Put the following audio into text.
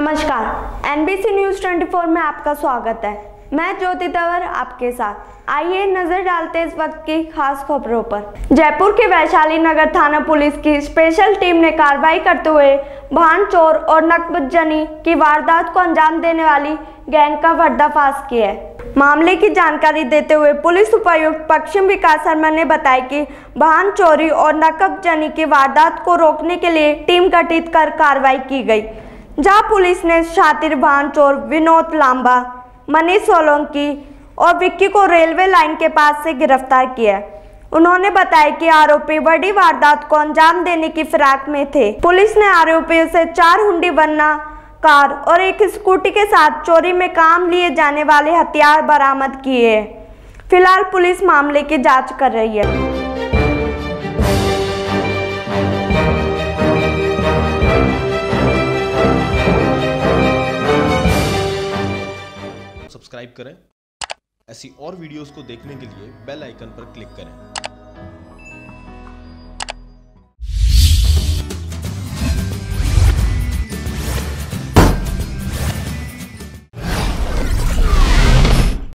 NBC news 24 में आपका स्वागत है। मैं ज्योति तंवर आपके साथ। आइए नज़र डालते इस वक्त की खास खबरों पर। जयपुर के वैशाली नगर थाना पुलिस की स्पेशल टीम ने कार्रवाई करते हुए भान चोर और नकबजनी की वारदात को अंजाम देने वाली गैंग का पर्दाफाश किया है। मामले की जानकारी देते हुए पुलिस उपायुक्त पश्चिम विकास शर्मा ने बताया कि वाहन चोरी और नकबजनी की वारदात को रोकने के लिए टीम गठित कर कार्रवाई की गई। जहाँ पुलिस ने शातिर वाहन चोर विनोद लांबा, मनीष सोलंकी और विक्की को रेलवे लाइन के पास से गिरफ़्तार किया। उन्होंने बताया कि आरोपी बड़ी वारदात को अंजाम देने की फिराक में थे। पुलिस ने आरोपियों से चार हुंडी वरना कार और एक स्कूटी के साथ चोरी में काम लिए जाने वाले हथियार बरामद किए। फ़िलहाल पुलिस मामले की जाँच कर रही है। सब्सक्राइब करें। ऐसी और वीडियोस को देखने के लिए बेल आइकन पर क्लिक करें।